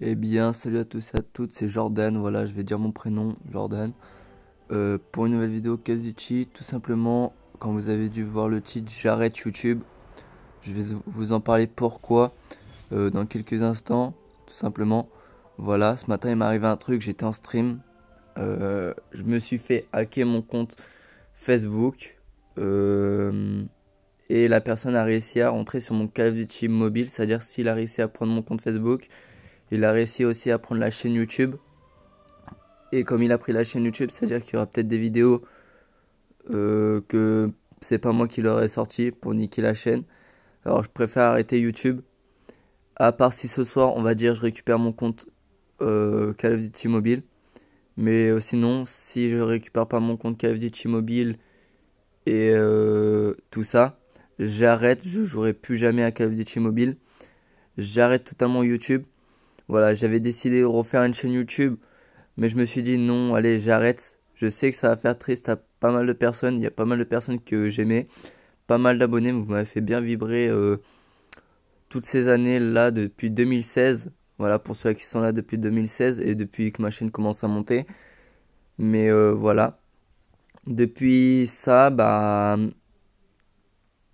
Eh bien, salut à tous et à toutes, c'est Jordan, voilà, je vais dire mon prénom, Jordan. Euh, pour une nouvelle vidéo Kazuchi, tout simplement, quand vous avez dû voir le titre, j'arrête YouTube. Je vais vous en parler pourquoi euh, dans quelques instants, tout simplement. Voilà, ce matin il m'est arrivé un truc, j'étais en stream. Euh, je me suis fait hacker mon compte Facebook. et la personne a réussi à rentrer sur mon Call Duty mobile, c'est-à-dire s'il a réussi à prendre mon compte Facebook, il a réussi aussi à prendre la chaîne YouTube. Et comme il a pris la chaîne YouTube, c'est-à-dire qu'il y aura peut-être des vidéos euh, que c'est pas moi qui leur ai sorti pour niquer la chaîne. Alors je préfère arrêter YouTube. À part si ce soir, on va dire, je récupère mon compte euh, Call of Duty Mobile. Mais euh, sinon, si je récupère pas mon compte Call of Duty Mobile et tout ça, j'arrête. Je jouerai plus jamais à Call of Duty Mobile. J'arrête totalement YouTube. Voilà, j'avais décidé de refaire une chaîne YouTube, mais je me suis dit non, allez, j'arrête. Je sais que ça va faire triste à pas mal de personnes. Il y a pas mal de personnes que j'aimais, pas mal d'abonnés. Vous m'avez fait bien vibrer euh, toutes ces années là depuis 2016. Voilà, pour ceux qui sont là depuis 2016 et depuis que ma chaîne commence à monter. Mais euh, voilà. Depuis ça, bah.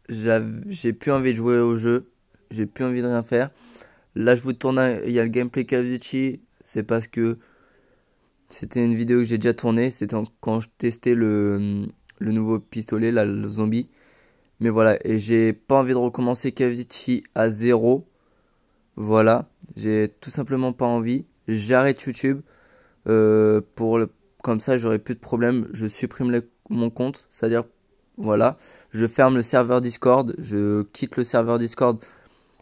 J'ai plus envie de jouer au jeu. J'ai plus envie de rien faire. Là, je vous tourne, il y a le gameplay Duty. C'est parce que c'était une vidéo que j'ai déjà tournée. C'était quand je testais le, le nouveau pistolet, là, le zombie. Mais voilà, et j'ai pas envie de recommencer Duty à zéro. Voilà, j'ai tout simplement pas envie. J'arrête YouTube. Euh, pour comme ça, j'aurai plus de problème. Je supprime mon compte. C'est-à-dire, voilà, je ferme le serveur Discord. Je quitte le serveur Discord.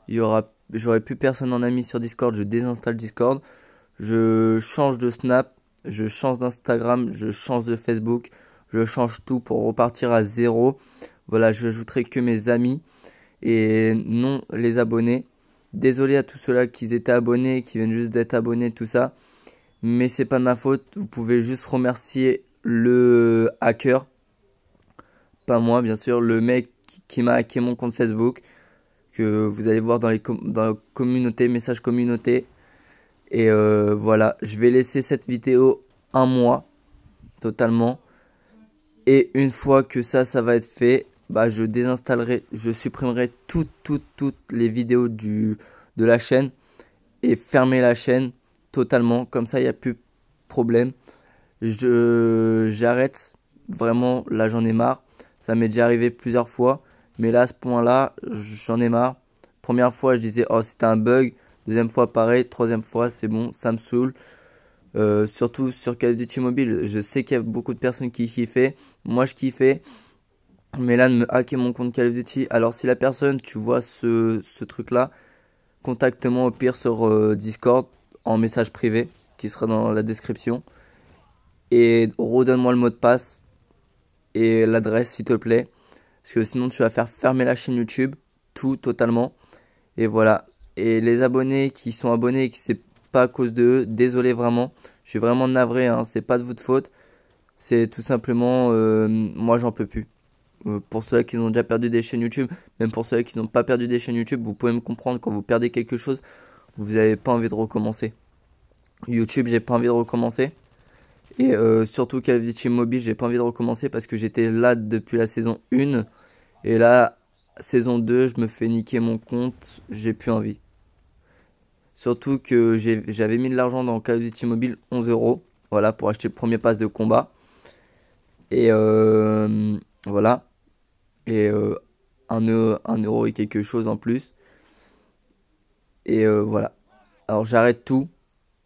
Il y aura j'aurai plus personne en ami sur Discord, je désinstalle Discord, je change de Snap, je change d'Instagram, je change de Facebook, je change tout pour repartir à zéro. Voilà, je n'ajouterai que mes amis et non les abonnés. Désolé à tous ceux-là qui étaient abonnés, qui viennent juste d'être abonnés, tout ça. Mais c'est pas de ma faute. Vous pouvez juste remercier le hacker. Pas moi, bien sûr. Le mec qui m'a hacké mon compte Facebook que vous allez voir dans les dans la communauté, message communauté. Et euh, voilà, je vais laisser cette vidéo un mois totalement. Et une fois que ça, ça va être fait, bah, je désinstallerai, je supprimerai toutes, toutes, toutes les vidéos du, de la chaîne et fermer la chaîne totalement. Comme ça, il n'y a plus problème. Je, j'arrête. Vraiment, là, j'en ai marre. Ça m'est déjà arrivé plusieurs fois. Mais là, à ce point-là, j'en ai marre. Première fois, je disais, oh, c'était un bug. Deuxième fois, pareil. Troisième fois, c'est bon, ça me saoule. Euh, surtout sur Call of Duty Mobile. Je sais qu'il y a beaucoup de personnes qui kiffaient. Moi, je kiffais. Mais là, de me hacker mon compte Call of Duty. Alors, si la personne, tu vois ce, ce truc-là, contacte-moi au pire sur euh, Discord en message privé qui sera dans la description. Et redonne-moi le mot de passe et l'adresse, s'il te plaît. Parce que sinon, tu vas faire fermer la chaîne YouTube, tout totalement. Et voilà. Et les abonnés qui sont abonnés et qui c'est pas à cause de eux, désolé vraiment. Je suis vraiment navré, hein, c'est pas de votre faute. C'est tout simplement, euh, moi j'en peux plus. Euh, pour ceux qui ont déjà perdu des chaînes YouTube, même pour ceux qui n'ont pas perdu des chaînes YouTube, vous pouvez me comprendre quand vous perdez quelque chose, vous n'avez pas envie de recommencer. YouTube, j'ai pas envie de recommencer. Et euh, surtout Duty Mobile, j'ai pas envie de recommencer parce que j'étais là depuis la saison 1. Et là, saison 2, je me fais niquer mon compte, j'ai plus envie. Surtout que j'avais mis de l'argent dans Call of Duty Mobile, 11 euros. Voilà, pour acheter le premier pass de combat. Et euh, voilà. Et euh, 1, euro, et quelque chose en plus. Et euh, voilà. Alors j'arrête tout.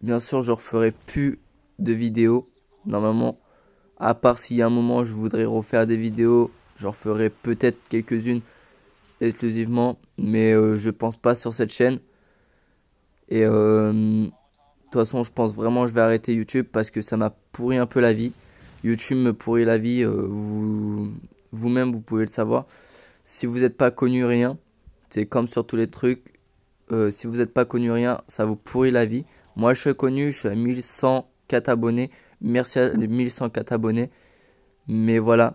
Bien sûr, je referai plus de vidéos Normalement, à part s'il y a un moment je voudrais refaire des vidéos, j'en ferai peut-être quelques-unes exclusivement, mais euh, je pense pas sur cette chaîne. Et euh, de toute façon, je pense vraiment que je vais arrêter YouTube parce que ça m'a pourri un peu la vie. YouTube me pourrit la vie, euh, vous vous-même vous pouvez le savoir. Si vous n'êtes pas connu rien, c'est comme sur tous les trucs. si vous n'êtes pas connu rien, ça vous pourrit la vie. Moi, je suis connu, je suis à 1104 abonnés. Merci à les 1104 abonnés. Mais voilà.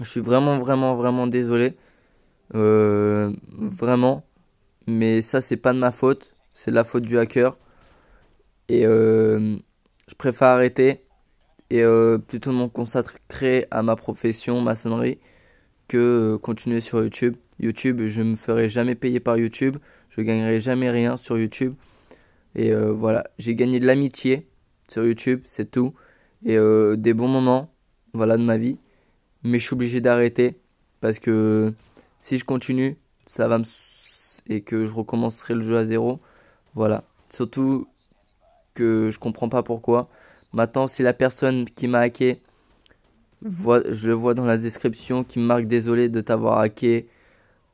Je suis vraiment, vraiment, vraiment désolé. Euh, vraiment. Mais ça, c'est pas de ma faute. C'est la faute du hacker. Et je préfère arrêter et plutôt me consacrer à ma profession, maçonnerie, que continuer sur YouTube. YouTube, je me ferai jamais payer par YouTube. Je gagnerai jamais rien sur YouTube. Et voilà, j'ai gagné de l'amitié sur YouTube, c'est tout. Et des bons moments, voilà, de ma vie. Mais je suis obligé d'arrêter parce que si je continue, ça va me et que je recommencerai le jeu à zéro. Voilà. Surtout que je comprends pas pourquoi. Maintenant, si la personne qui m'a hacké, voit, je le vois dans la description, qui me marque désolé de t'avoir hacké,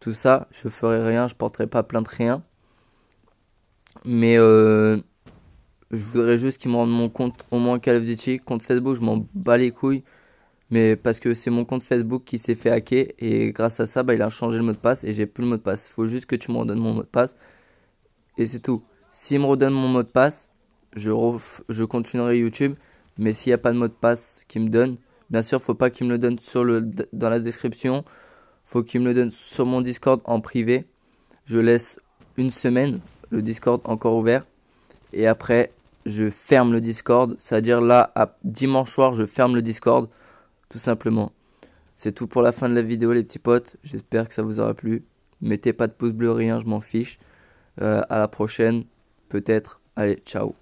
tout ça, je ferai rien, je porterai pas plainte, rien. Mais euh, je voudrais juste qu'il me rende mon compte au moins Call of Duty. Compte Facebook, je m'en bats les couilles. Mais parce que c'est mon compte Facebook qui s'est fait hacker et grâce à ça, bah, il a changé le mot de passe et j'ai plus le mot de passe. Faut juste que tu me redonnes mon mot de passe et c'est tout. S'il me redonne mon mot de passe, je, je continuerai YouTube. Mais s'il n'y a pas de mot de passe qu'il me donne, bien sûr, faut pas qu'il me le donne sur le, dans la description. faut qu'il me le donne sur mon Discord en privé. Je laisse une semaine le Discord encore ouvert. Et après, je ferme le Discord. C'est-à-dire là, à dimanche soir, je ferme le Discord tout simplement. C'est tout pour la fin de la vidéo les petits potes. J'espère que ça vous aura plu. Mettez pas de pouce bleu, rien, je m'en fiche. Euh, à la prochaine, peut-être. Allez, ciao.